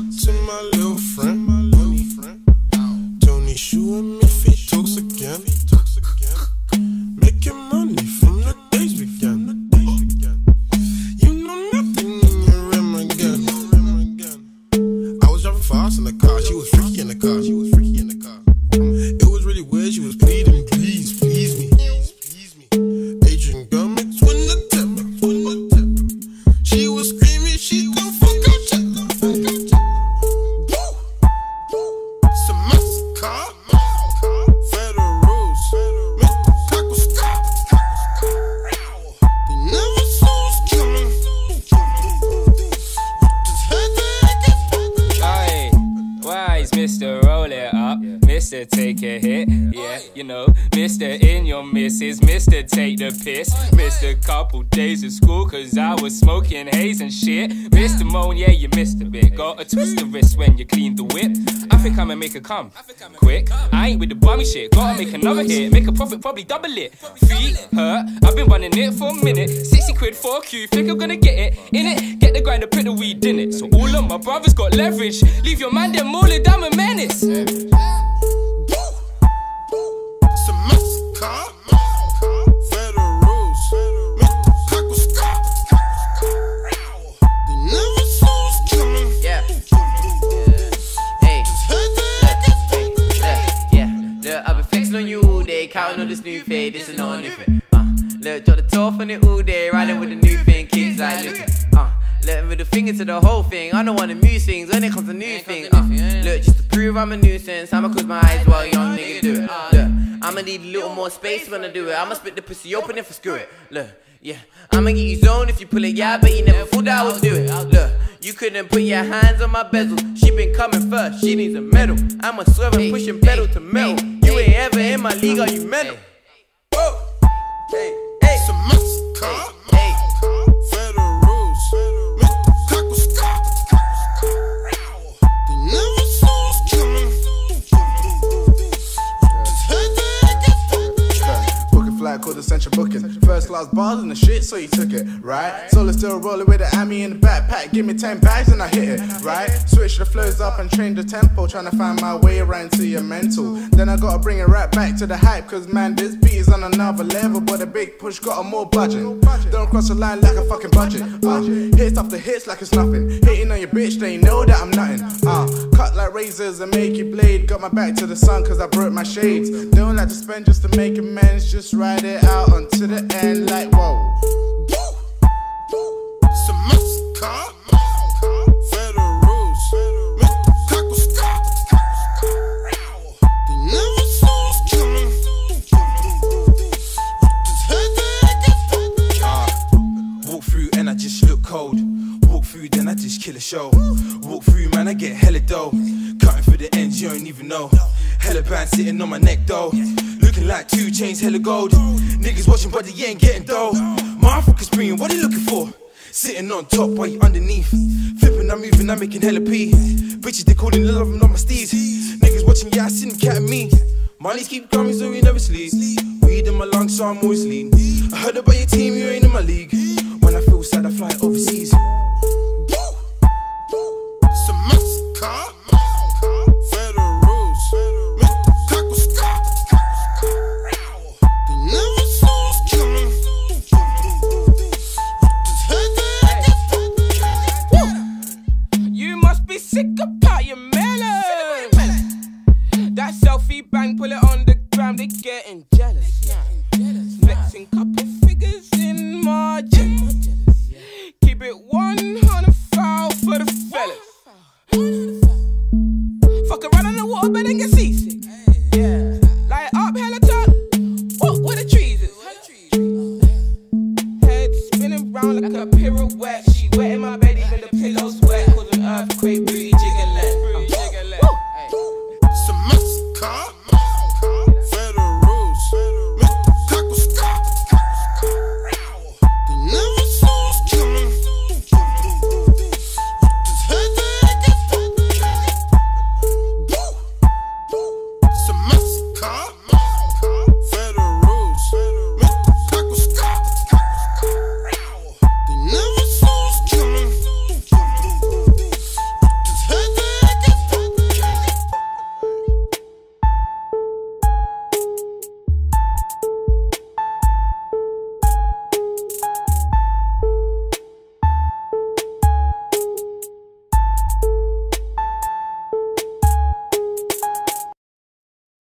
to my Mr. Take a hit, yeah, you know, Mr. In your misses, Mr. Take the piss, Mr. Couple days of school, cause I was smoking haze and shit. Mr. Moan, yeah, you missed a bit. Got a twist the wrist when you clean the whip. I think I'ma make a come quick. I ain't with the bummy shit, gotta make another hit, make a profit, probably double it. Feet hurt, I've been running it for a minute. 60 quid for a Q, think I'm gonna get it. In it, get the grinder, put the weed in it. So all of my brothers got leverage. Leave your man them all I'm a new this is not a new thing. Uh, look, drop the top on it all day, riding with the new thing, kids like look. Uh, look, with the finger to the whole thing, I don't want to muse things when it comes to new thing. Uh, look, just to prove I'm a nuisance, I'ma close my eyes while young nigga do it. Look, I'ma need a little more space when I do it, I'ma split the pussy open if I screw it. Look. Yeah, I'ma get you zoned if you pull it, yeah, but you never thought that I would do it. Look, you couldn't put your hands on my bezel. She been coming first, she needs a medal. I'm a swerving, pushing pedal to metal. You ain't ever in my league, are you mental? Hey, hey, hey. Booking. First class bars and the shit, so you took it, right? Solo still rolling with the Ami in the backpack. Give me 10 bags and I hit it, right? Switch the flows up and change the tempo. Trying to find my way around to your mental. Then I gotta bring it right back to the hype. Cause man, this beat is on another level. But a big push got a more budget. Don't cross the line like a fucking budget. Uh, hits after hits like it's nothing. Hitting on your bitch, they know that I'm nothing. Razors and make you blade. Got my back to the sun cause I broke my shades. Don't like to spend just to make amends. Just ride it out until the end like whoa. Walk through then I just kill a show. Walk through, man, I get hella dough. Even know. Hella band sitting on my neck though. Looking like two chains, hella gold. Niggas watching, but they ain't getting dough. Motherfuckers bringing, what they looking for? Sitting on top while you underneath. Flipping, I'm moving, I'm making hella pee. Bitches, they calling the love, I'm not my steez. Niggas watching, yeah, I see them cat me. Money's keep coming, so we never sleep. Weed in my lungs, so I'm always lean. I heard about your team, you ain't in my league. Bang, pull it on the gram, they getting jealous. Flexing couple figures in margin. Keep it 100 foul for the fellas. Fuck around on the water, but then get seasick. Yeah. Light up, hella top. What where the trees is? Head spinning round like a pirouette. She wet in my bed,